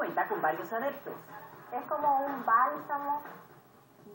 cuenta con varios adeptos. Es como un bálsamo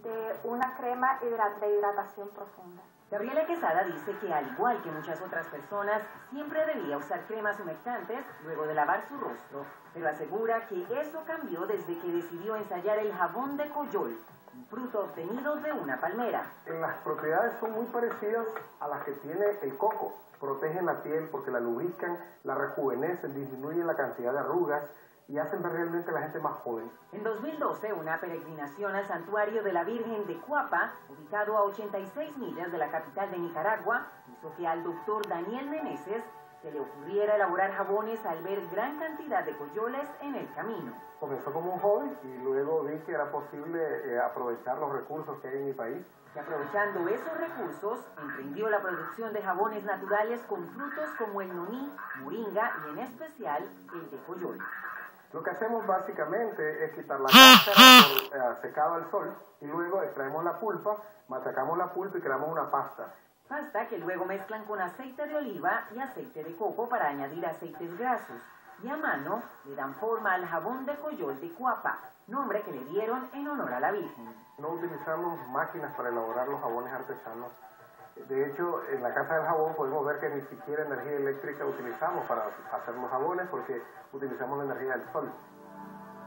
de una crema de hidratación profunda. Gabriela Quesada dice que al igual que muchas otras personas, siempre debía usar cremas humectantes luego de lavar su rostro, pero asegura que eso cambió desde que decidió ensayar el jabón de coyol, un fruto obtenido de una palmera. Las propiedades son muy parecidas a las que tiene el coco. Protegen la piel porque la lubrican, la rejuvenecen, disminuyen la cantidad de arrugas y hacen ver realmente a la gente más joven. En 2012, una peregrinación al santuario de la Virgen de Cuapa, ubicado a 86 millas de la capital de Nicaragua, hizo que al doctor Daniel Meneses se le ocurriera elaborar jabones al ver gran cantidad de coyoles en el camino. Comenzó como un joven y luego vi que era posible eh, aprovechar los recursos que hay en mi país. Y aprovechando esos recursos, emprendió la producción de jabones naturales con frutos como el noní, moringa y en especial el de coyol. Lo que hacemos básicamente es quitar la cáscara eh, secada al sol y luego extraemos la pulpa, machacamos la pulpa y creamos una pasta. Pasta que luego mezclan con aceite de oliva y aceite de coco para añadir aceites grasos. Y a mano le dan forma al jabón de coyol de cuapa, nombre que le dieron en honor a la Virgen. No utilizamos máquinas para elaborar los jabones artesanos de hecho, en la Casa del Jabón podemos ver que ni siquiera energía eléctrica utilizamos para hacer los jabones porque utilizamos la energía del sol.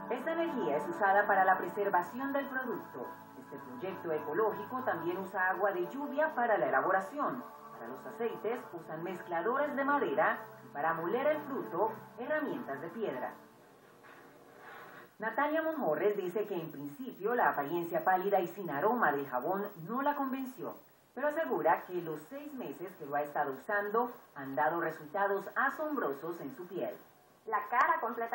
Esta energía es usada para la preservación del producto. Este proyecto ecológico también usa agua de lluvia para la elaboración. Para los aceites usan mezcladores de madera y para moler el fruto, herramientas de piedra. Natalia Monjorres dice que en principio la apariencia pálida y sin aroma del jabón no la convenció pero asegura que los seis meses que lo ha estado usando han dado resultados asombrosos en su piel. La cara completamente